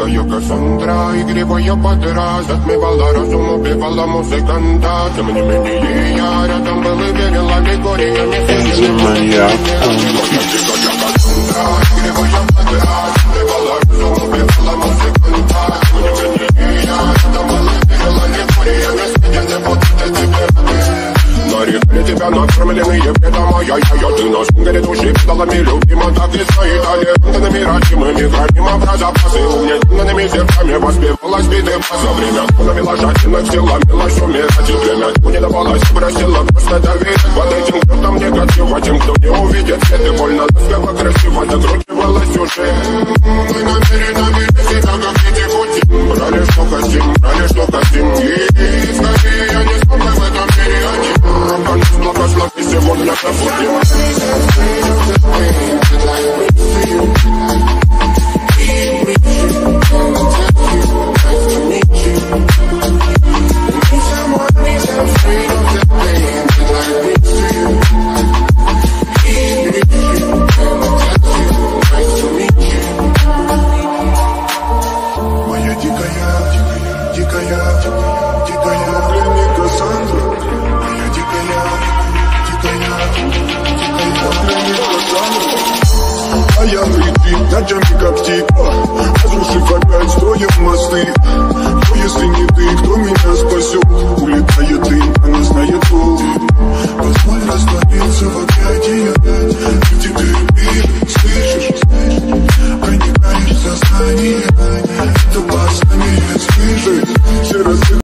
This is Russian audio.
ее Кассандра Игривая подра Затмевала разум, убивала музыканта Тем не менее я рядом был и верил аллегориями Энзимания. Игривая тебя над кормленные ведомо я я я Ты нас горит души педалами любима Так и стоит алиантонами родимыми Храним образопасы угнетенными сердцами Воспевалась биты база время Унами лошадиных силами лось умирать и время Не давалось, просила просто доверять Под этим кто-то мне красиво Тем, кто не увидит, все ты больно, насколько красиво. я и ты, на как Разрушив опять, строим мосты Но если не ты, кто меня спасет? Улетает и она знает пол Позволь раствориться в объятии опять Ты теперь слышишь? Проникаешь в сознание